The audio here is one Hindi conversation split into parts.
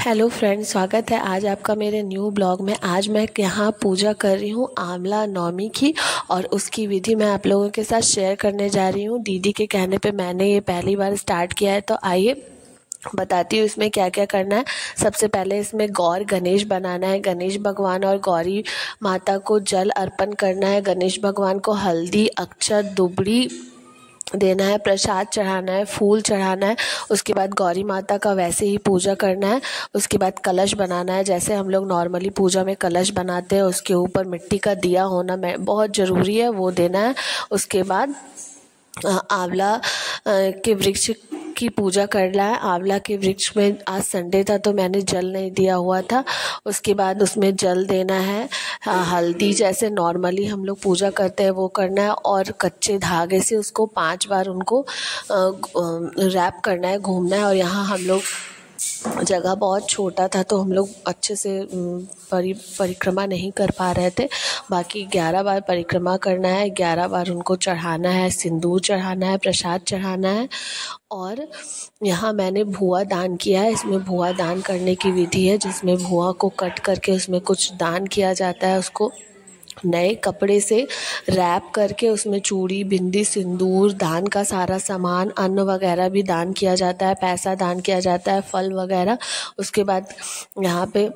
हेलो फ्रेंड्स स्वागत है आज आपका मेरे न्यू ब्लॉग में। आज मैं यहाँ पूजा कर रही हूँ आंवला नौमी की और उसकी विधि मैं आप लोगों के साथ शेयर करने जा रही हूँ। दीदी के कहने पे मैंने ये पहली बार स्टार्ट किया है तो आइए बताती हूँ इसमें क्या क्या करना है। सबसे पहले इसमें गौर गणेश बनाना है। गणेश भगवान और गौरी माता को जल अर्पण करना है। गणेश भगवान को हल्दी, अक्षत दुबड़ी देना है, प्रसाद चढ़ाना है, फूल चढ़ाना है, उसके बाद गौरी माता का वैसे ही पूजा करना है, उसके बाद कलश बनाना है, जैसे हम लोग नॉर्मली पूजा में कलश बनाते हैं, उसके ऊपर मिट्टी का दिया होना बहुत ज़रूरी है वो देना है, उसके बाद आंवला के वृक्ष की पूजा करना है आंवला के वृक्ष में आज संडे था तो मैंने जल नहीं दिया हुआ था। उसके बाद उसमें जल देना है। हल्दी जैसे नॉर्मली हम लोग पूजा करते हैं, वो करना है और कच्चे धागे से उसको पाँच बार उनको रैप करना है, घूमना है। और यहाँ हम लोग, जगह बहुत छोटा था तो हम लोग अच्छे से परि, परिक्रमा नहीं कर पा रहे थे। बाकी ग्यारह बार परिक्रमा करना है, ग्यारह बार उनको चढ़ाना है, सिंदूर चढ़ाना है, प्रसाद चढ़ाना है। और यहाँ मैंने भुआ दान किया है। इसमें भुआ दान करने की विधि है, जिसमें भुआ को कट करके उसमें कुछ दान किया जाता है। उसको नए कपड़े से रैप करके उसमें चूड़ी, बिंदी, सिंदूर, दान का सारा सामान, अन्न वगैरह भी दान किया जाता है, पैसा दान किया जाता है, फल वगैरह। उसके बाद यहाँ पे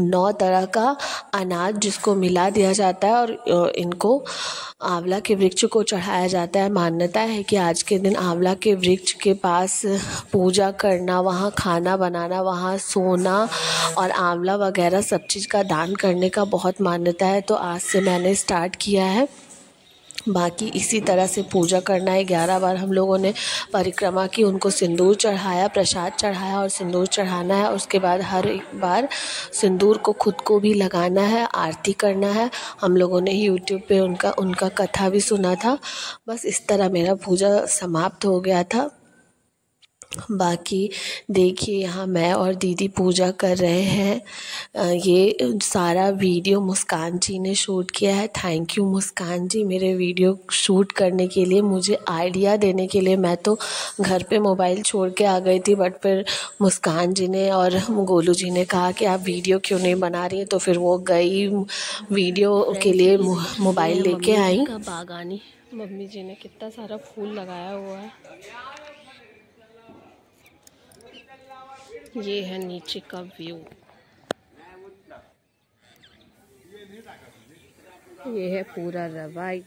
नौ तरह का अनाज जिसको मिला दिया जाता है और इनको आंवला के वृक्ष को चढ़ाया जाता है। मान्यता है कि आज के दिन आंवला के वृक्ष के पास पूजा करना, वहाँ खाना बनाना, वहाँ सोना और आंवला वगैरह सब चीज़ का दान करने का बहुत मान्यता है। तो आज से मैंने स्टार्ट किया है। बाकी इसी तरह से पूजा करना है। ग्यारह बार हम लोगों ने परिक्रमा की, उनको सिंदूर चढ़ाया, प्रसाद चढ़ाया और सिंदूर चढ़ाना है। उसके बाद हर एक बार सिंदूर को खुद को भी लगाना है, आरती करना है। हम लोगों ने यूट्यूब पे उनका उनका कथा भी सुना था। बस इस तरह मेरा पूजा समाप्त हो गया था। बाकी देखिए, यहाँ मैं और दीदी पूजा कर रहे हैं। ये सारा वीडियो मुस्कान जी ने शूट किया है। थैंक यू मुस्कान जी मेरे वीडियो शूट करने के लिए मुझे आइडिया देने के लिए। मैं तो घर पे मोबाइल छोड़ के आ गई थी बट फिर मुस्कान जी ने और गोलू जी ने कहा कि आप वीडियो क्यों नहीं बना रही हैं? तो फिर वो गई वीडियो के लिए मोबाइल लेके आई। बागानी। मम्मी जी ने कितना सारा फूल लगाया हुआ है। ये है नीचे का व्यू। ये है पूरा रवाइट